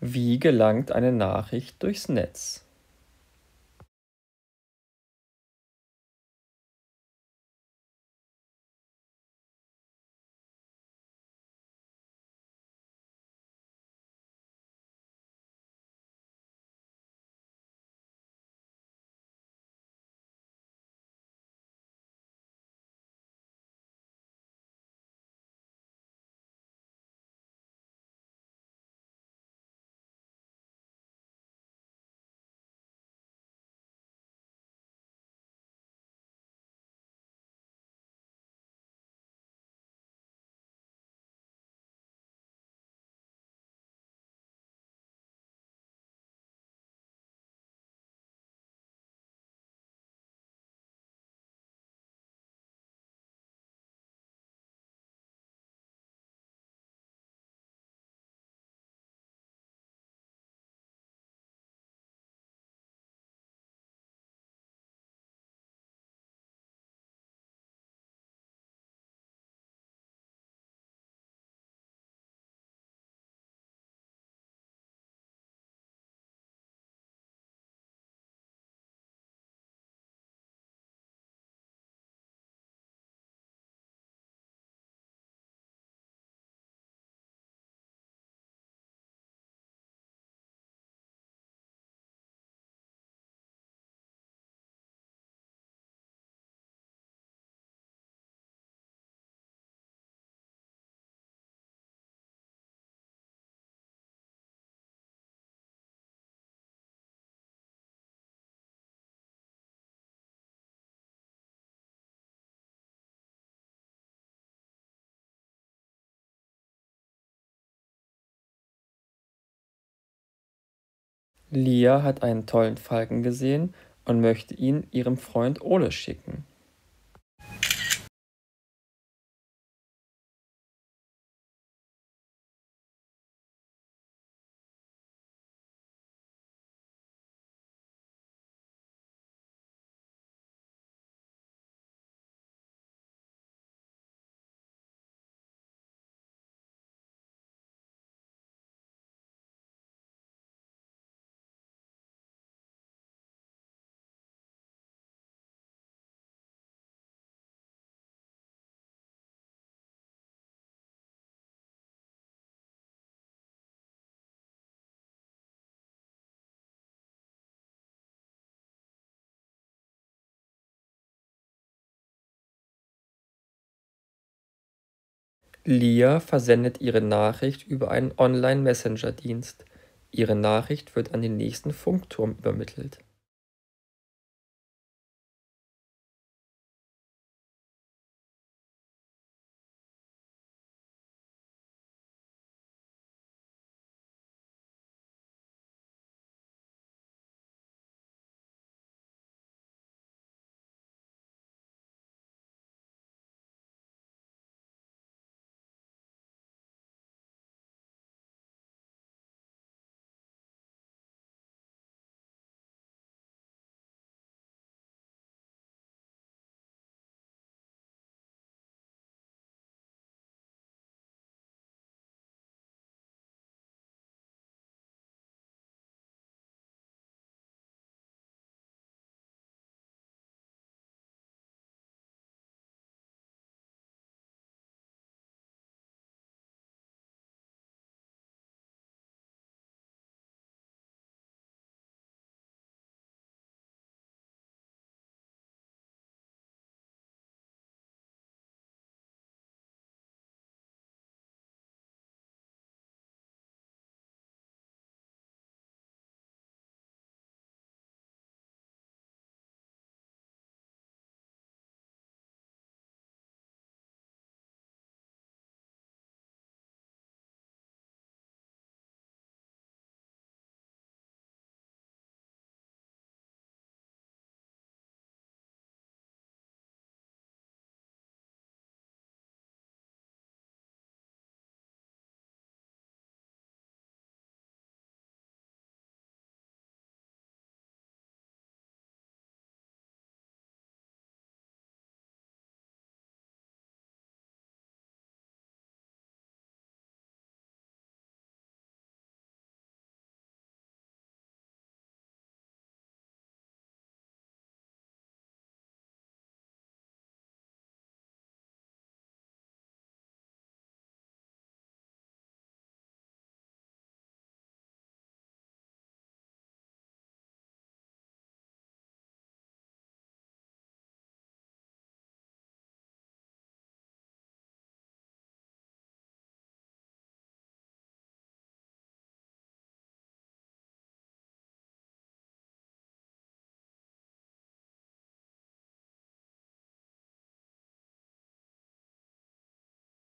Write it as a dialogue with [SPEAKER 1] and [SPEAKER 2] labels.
[SPEAKER 1] Wie gelangt eine Nachricht durchs Netz? Lia hat einen tollen Falken gesehen und möchte ihn ihrem Freund Ole schicken. Lia versendet ihre Nachricht über einen Online-Messenger-Dienst. Ihre Nachricht wird an den nächsten Funkturm übermittelt.